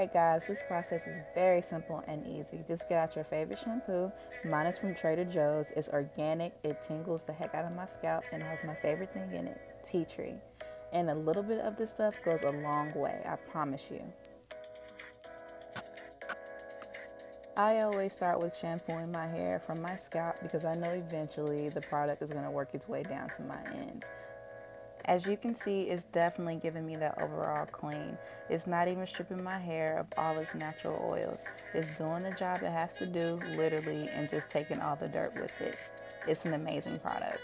Alright guys, this process is very simple and easy. Just get out your favorite shampoo. Mine is from Trader Joe's. It's organic, it tingles the heck out of my scalp, and has my favorite thing in it, tea tree. And a little bit of this stuff goes a long way, I promise you. I always start with shampooing my hair from my scalp because I know eventually the product is going to work its way down to my ends. As you can see, it's definitely giving me that overall clean. It's not even stripping my hair of all its natural oils. It's doing the job it has to do, literally, and just taking all the dirt with it. It's an amazing product.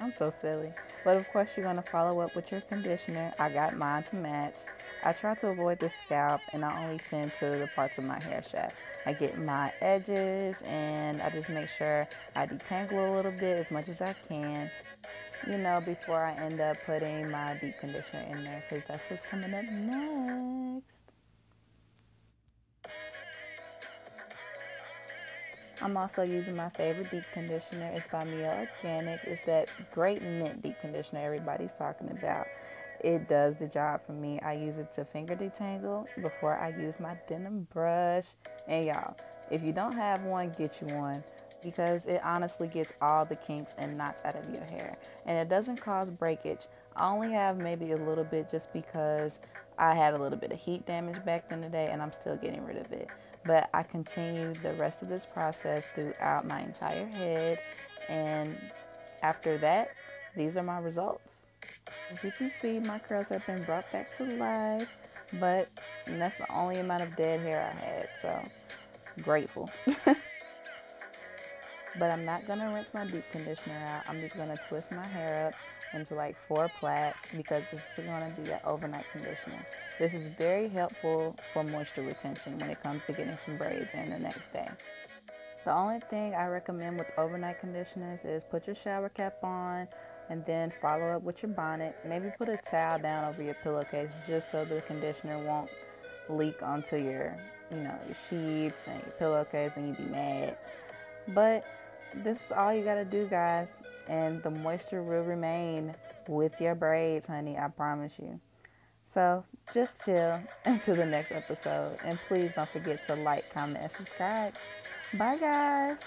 I'm so silly. But of course, you're going to follow up with your conditioner. I got mine to match. I try to avoid the scalp and I only tend to the parts of my hair shaft. I get my edges and I just make sure I detangle a little bit as much as I can, you know, before I end up putting my deep conditioner in there because that's what's coming up next. I'm also using my favorite deep conditioner. It's by Mielle Organics. It's that great mint deep conditioner everybody's talking about. It does the job for me. I use it to finger detangle before I use my Denman brush. And y'all, if you don't have one, get you one because it honestly gets all the kinks and knots out of your hair. And it doesn't cause breakage. I only have maybe a little bit just because I had a little bit of heat damage back in the day and I'm still getting rid of it but I continue the rest of this process throughout my entire head. And after that, these are my results. As you can see, my curls have been brought back to life, but that's the only amount of dead hair I had, so grateful. but I'm not gonna rinse my deep conditioner out. I'm just gonna twist my hair up into like four plaits because this is to be an overnight conditioner. This is very helpful for moisture retention when it comes to getting some braids in the next day. The only thing I recommend with overnight conditioners is put your shower cap on and then follow up with your bonnet. Maybe put a towel down over your pillowcase just so the conditioner won't leak onto your, you know, your sheets and your pillowcase and you'd be mad. But this is all you got to do, guys. And the moisture will remain with your braids, honey. I promise you. So just chill until the next episode. And please don't forget to like, comment, and subscribe. Bye, guys.